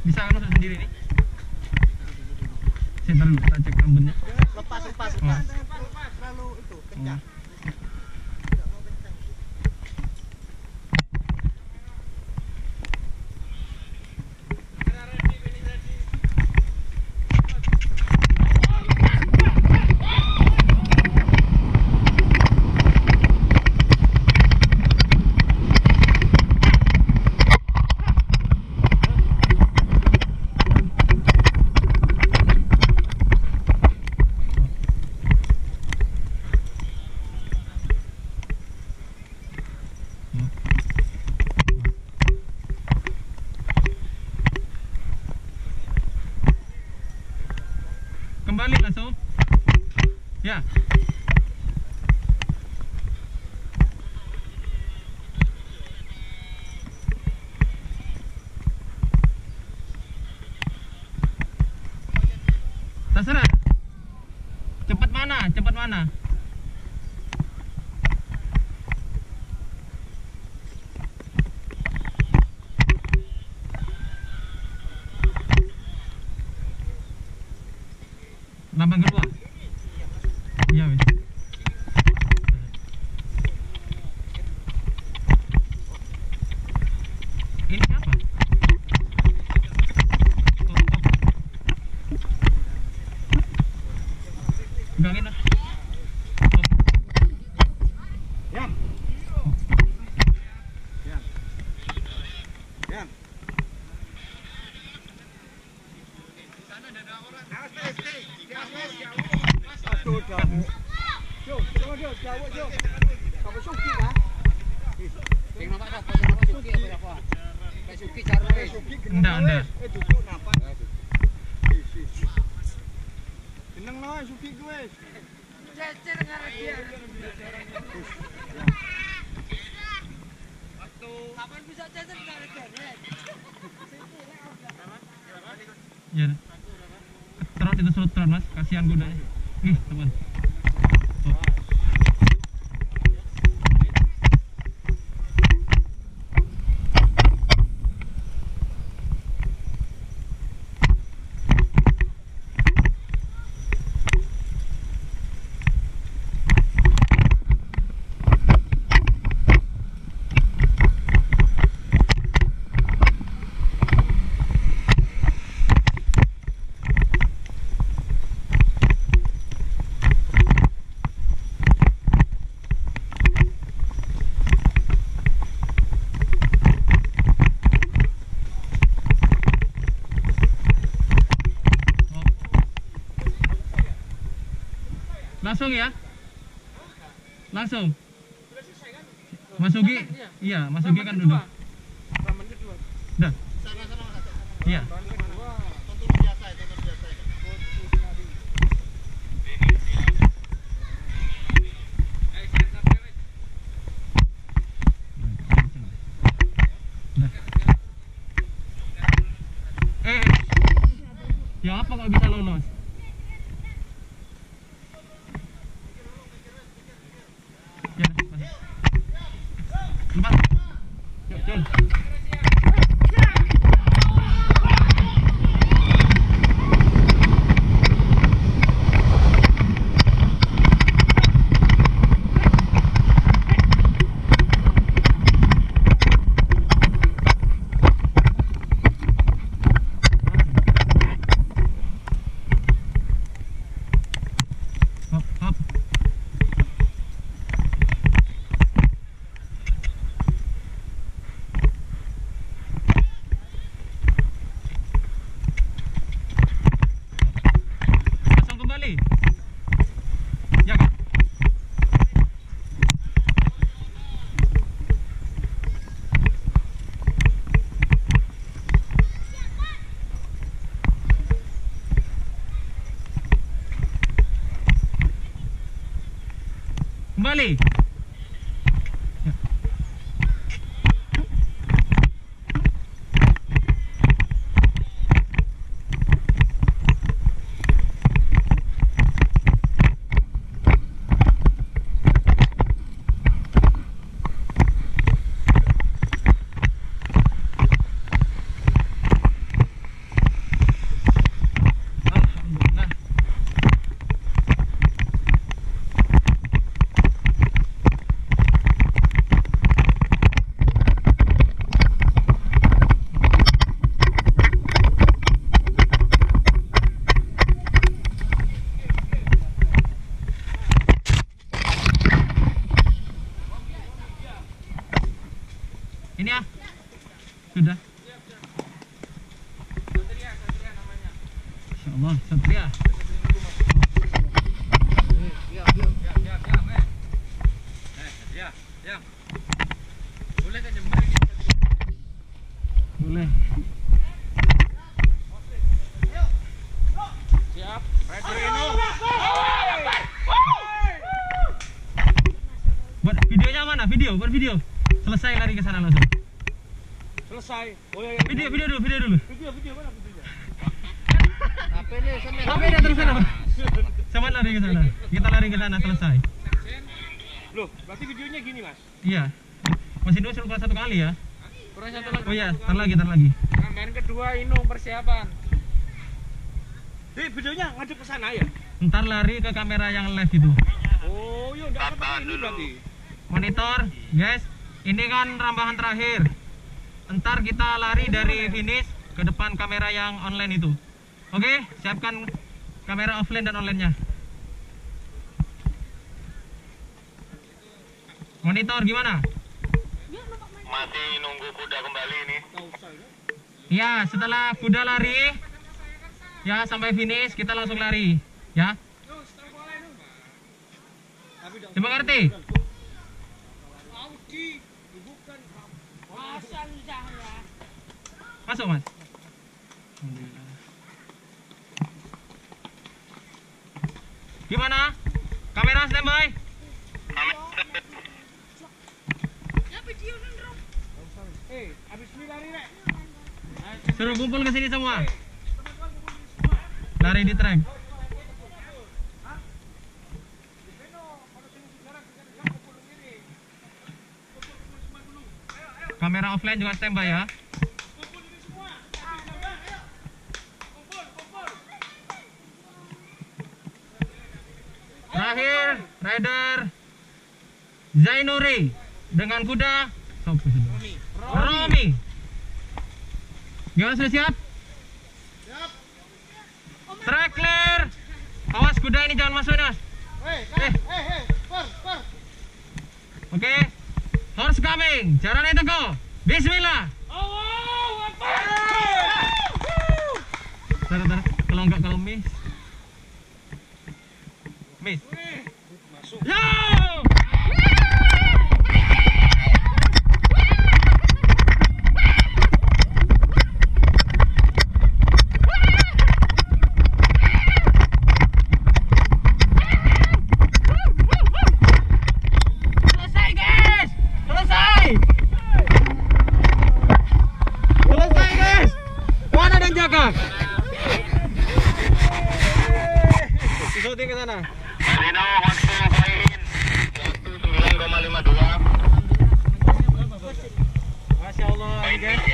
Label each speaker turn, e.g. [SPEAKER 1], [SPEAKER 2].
[SPEAKER 1] Bisa anu sendiri nih? Saya tak cek rambutnya.
[SPEAKER 2] Lepas, lepas,
[SPEAKER 1] Oh.
[SPEAKER 2] lepas. Terlalu itu, kencang.
[SPEAKER 1] Kembali langsung. Ya. Terserah. Cepat mana? Mana? Lambang kedua. Iya wis. Ini siapa? Enggak,
[SPEAKER 2] suki
[SPEAKER 3] bisa cecer ngarep dia?
[SPEAKER 1] Ya. Trot itu suruh trot mas, kasihan kudanya. Ih, teman. Langsung ya? Langsung. Mas Ugi? Iya, Mas Ugi kan duduk. Dah. Iya. Dah. Eh, ya apa nggak bisa lolos? Ya, mas. Lepas. Yuk, Jun. Hop, hop. Pasang kembali. Ya kan? Kembali. Ya. Ini ya. Sudah. Insya Allah, Satria.
[SPEAKER 3] Diam, diam, diam, diam, diam, eh. Eh, diam, diam. Boleh kan jemur ini?
[SPEAKER 1] Boleh.
[SPEAKER 3] Siap. Rider Ino.
[SPEAKER 1] Buat videonya mana? Video, buat video. Selesai lari ke sana langsung.
[SPEAKER 2] Selesai. Oh ya, yang
[SPEAKER 1] Video, video dulu, video dulu.
[SPEAKER 2] video video mana videonya?
[SPEAKER 3] HP nih, sambil.
[SPEAKER 1] Tapi dia terus sana. Sama lari ke sana. Kita lari ke sana selesai.
[SPEAKER 2] Loh, berarti videonya gini, Mas.
[SPEAKER 1] Iya. Masih dua suruh satu kali ya.
[SPEAKER 3] Kurang satu lagi.
[SPEAKER 1] Oh iya, tar lagi, tar lagi.
[SPEAKER 3] Main kedua Inung persiapan.
[SPEAKER 2] Jadi videonya ngadep ke sana ya?
[SPEAKER 1] Ntar lari ke kamera yang live itu.
[SPEAKER 2] Oh, iya enggak apa ini berarti.
[SPEAKER 1] Monitor, guys. Ini kan rambahan terakhir. Ntar kita lari dari finish ke depan kamera yang online itu. Oke, siapkan kamera offline dan online-nya. Monitor gimana?
[SPEAKER 4] Masih nunggu kuda kembali ini.
[SPEAKER 1] Ya, setelah kuda lari, ya sampai finish kita langsung lari, ya. Coba ngerti? Masuk mas. Gimana? Kamera standby? Suruh kumpul ke sini semua. Lari di track. Kamera offline juga standby ya. Terakhir, rider Zainuri dengan kuda sudah? Romi. Gimana sudah siap?
[SPEAKER 2] Siap.
[SPEAKER 1] Track clear. Awas kuda ini jangan masuk Nas.
[SPEAKER 2] Hei,
[SPEAKER 1] Eh.
[SPEAKER 2] eh, eh, per, per.
[SPEAKER 1] Oke. Horse coming. Jalannya teko. Bismillah.
[SPEAKER 2] Allahu Akbar.
[SPEAKER 1] Tar. Kalau enggak kalau miss. Miss. Bang. Isutin ke sana.
[SPEAKER 4] Marino, guys.